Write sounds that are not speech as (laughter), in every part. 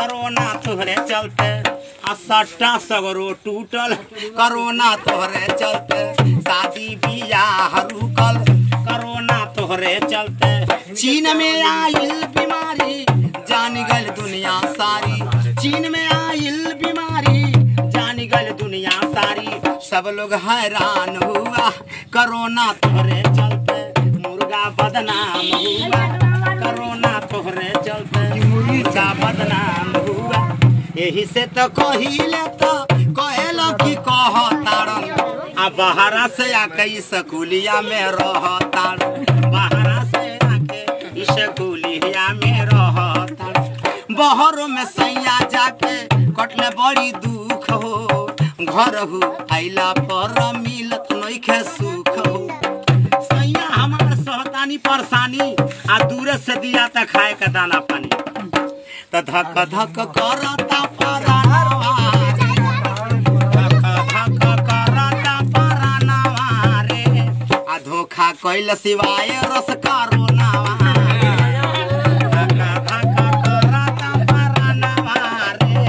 Corona तोहरे चलते, आ सट्टा सगरो टूटल। करोना तोहरे चलते, शादी बियाह रुकल। करोना तोहरे चलते, चीन में आइल बीमारी, जान गल दुनिया सारी। चीन में आइल बीमारी, जान गल दुनिया सारी। सब लोग हैरान हुआ, करोना तोहरे चलते, मुर्गा बदनाम हुआ। करोना तोहरे चलते, मुर्गा बदनाम यही से तो कहिले तो कहेला कि कह तारन आ बहरा से आके स्कूलिया में रह तारन बहरा से आके स्कूलिया में रह तारन बहरों में सैया जाके कटले बड़ी दुख हो। घर हो आइला पर मिलत नइखे सुख हो। सैया हमार सहतानी परेशानी आ दूर से दिया त खाए का दाना पानी। त धक धक करता परानवा धक धक करता परानवा रे। आ धोखा कैल सिवाय रस करोनावा धक धक करता रे।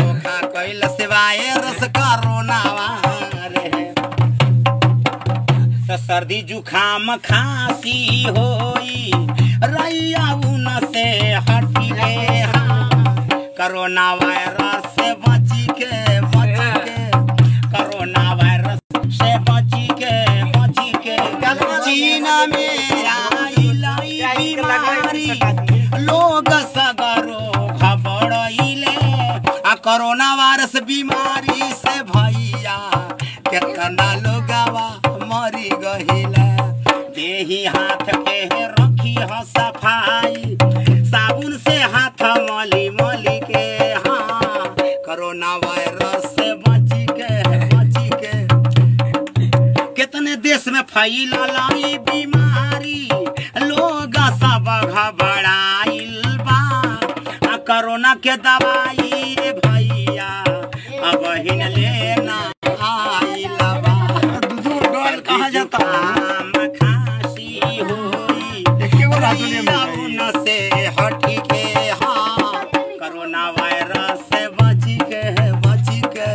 धोखा कैल रस करोनावा रे सर्दी जुखाम खांसी होई रैया उन से हटी हाँ। कोरोना वायरस से बची के बची के कोरोना वायरस से बची के बची के चीन में आइल ई बीमारी। लोग सगरो आ कोरोना वायरस बीमारी से भैया, कितना लोगवा मरी गहिला देही हाथ के रखी ह सफ़ाई। फैल लाई बीमारी लोग सब घबराइल बा। कोरोना के दवाई भैया अब हिन लेना आइला बा। दूर डोल कहा जाता? आम खासी होई। केगो रात में से हटी के हाँ। कोरोना वायरस से बची के बची के।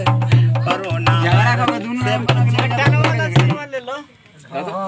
कोरोना झगड़ा का दोनों 来 (laughs)